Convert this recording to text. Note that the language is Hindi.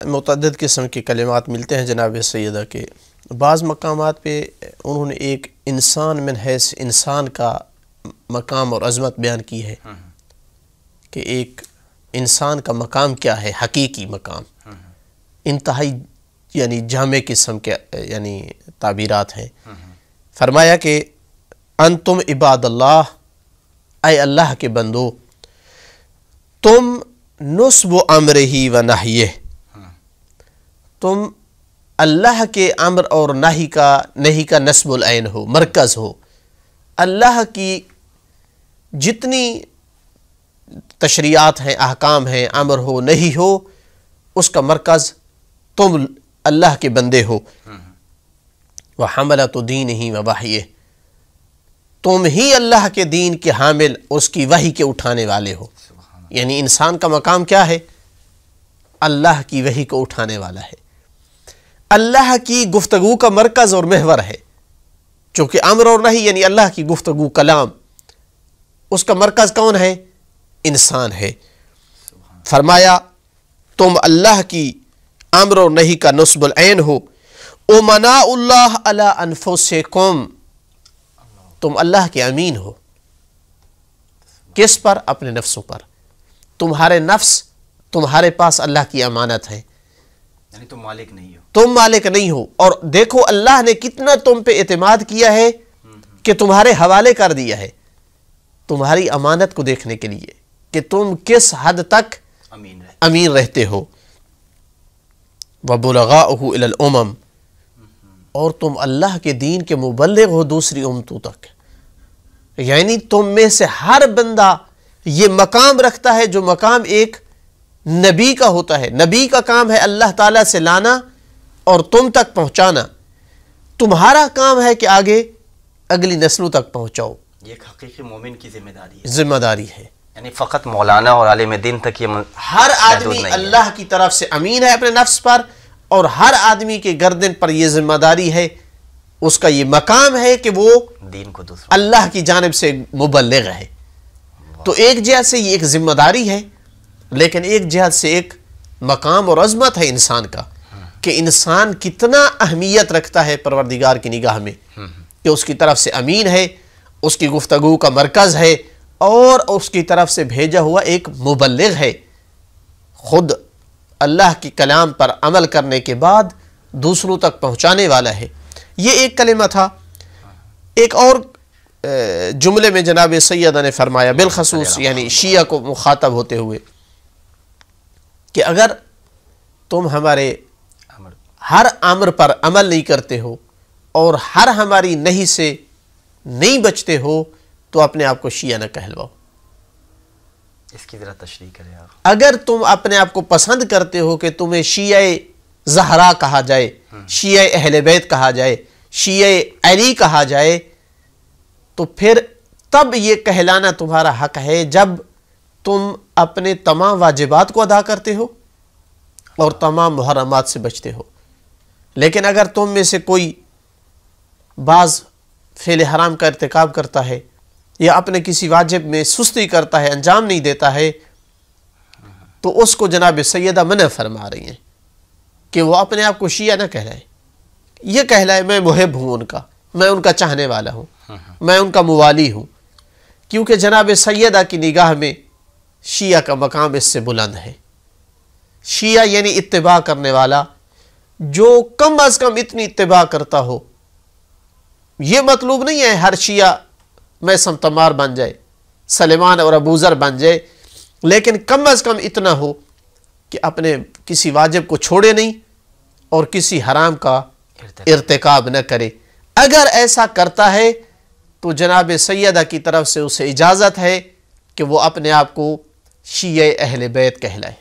मतद किस्म के कलिमात मिलते हैं जनाब सैदा के। बाज़ मकाम पे उन्होंने एक इंसान में हैस इंसान का मकाम और अजमत बयान की है कि एक इंसान का मकाम क्या है हकीकी मकाम। इंतहाई यानी जाम किस्म के यानी ताबीरात हैं। फरमाया कि अन तुम इबादल्ला अल्लाह के बंदो तुम नुस्ब अमर ही व नाहिए तुम अल्लाह के अम्र और नाही का नहीं का नस्बुल हो मरकज़ हो। अल्लाह की जितनी तशरियात हैं अहकाम हैं अमर हो नहीं हो उसका मरकज़ तुम अल्लाह के बंदे हो। वह हमला तो दीन ही वबाहिए तुम ही अल्लाह के दीन के हामिल उसकी वही के उठाने वाले हो। यानी इंसान का मकाम क्या है? अल्लाह की वही को उठाने वाला है। अल्लाह की गुफ्तगु का मरकज़ और महवर है। चूँकि अमर और नहीं, यानी अल्लाह की गुफ्तगु कलाम, उसका मरकज़ कौन है? इंसान है। फरमाया, तुम अल्लाह की अमर और नहीं का नस्बुल ऐन हो। ओ मना से कौम तुम अल्लाह के अमीन हो। किस पर? अपने नफ्सों पर। तुम्हारे नफ्स, तुम्हारे पास अल्लाह की अमानत है। यानी तुम मालिक नहीं हो। तुम मालिक नहीं हो। और देखो अल्लाह ने कितना तुम पे एतमाद किया है कि तुम्हारे हवाले कर दिया है। तुम्हारी अमानत को देखने के लिए कि तुम किस हद तक अमीन रह अमीन रहते हो। वबुलगा उमम। और तुम अल्लाह के दीन के मुबलग हो दूसरी उमतों तक। यानी तुम में से हर बंदा ये मकाम रखता है जो मकाम एक नबी का होता है। नबी का काम है अल्लाह ताला से लाना और तुम तक पहुंचाना। तुम्हारा काम है कि आगे अगली नस्लों तक पहुंचाओ। ये हकीकी मोमिन की ज़िम्मेदारी है। ज़िम्मेदारी है। यानी फ़कत मौलाना और आलिम दिन तक ये हर आदमी अल्लाह की तरफ़ से अमीन है अपने नफ्स पर और हर आदमी के गर्दन पर यह ज़िम्मेदारी है। उसका ये मकाम है कि वो दीन को अल्लाह की जानब से मुबलग है। तो एक जैसे ये एक ज़िम्मेदारी है लेकिन एक जहत से एक मकाम और अजमत है इंसान का कि इंसान कितना अहमियत रखता है परवरदिगार की निगाह में कि उसकी तरफ़ से अमीन है उसकी गुफ्तगु का मरकज़ है और उसकी तरफ़ से भेजा हुआ एक मुबलग है। खुद अल्लाह की कलाम पर अमल करने के बाद दूसरों तक पहुँचाने वाला है। ये एक कलेमा था। एक और जुमले में जनाब सैदा ने फरमाया बिलखसूस यानी शिया को मुखातब होते हुए। कि अगर तुम हमारे हर अमर पर अमल नहीं करते हो और हर हमारी नहीं से नहीं बचते हो तो अपने आप को शिया न कहलवाओ। इसकी ज़रा तशरी करें आप। अगर तुम अपने आप को पसंद करते हो कि तुम्हें शिया जहरा कहा जाए हम्म। शिया अहल बैत कहा जाए शिया अली कहा जाए तो फिर तब ये कहलाना तुम्हारा हक है जब तुम अपने तमाम वाजिबात को अदा करते हो और तमाम मुहरमात से बचते हो। लेकिन अगर तुम में से कोई बाज़ फेल हराम का इरतकब करता है या अपने किसी वाजिब में सुस्ती करता है अंजाम नहीं देता है तो उसको जनाब सैदा मन फरमा रही हैं कि वो अपने आप को शिया ना कहलाए। ये कहलाए मैं मुहब हूँ उनका मैं उनका चाहने वाला हूँ मैं उनका मवाली हूँ। क्योंकि जनाब सैदा की निगाह में शिया का मकाम इससे बुलंद है। शिया यानी इत्तबा करने वाला जो कम अज़ कम इतनी इत्तबा करता हो। यह मतलूब नहीं है हर शिया मैं समतमार बन जाए सलेमान और अबूज़र बन जाए लेकिन कम अज़ कम इतना हो कि अपने किसी वाजिब को छोड़े नहीं और किसी हराम का इरतकब। न करे। अगर ऐसा करता है तो जनाब सैदा की तरफ़ से उसे इजाज़त है कि वो अपने आप को शी अहल बैत कहलाए।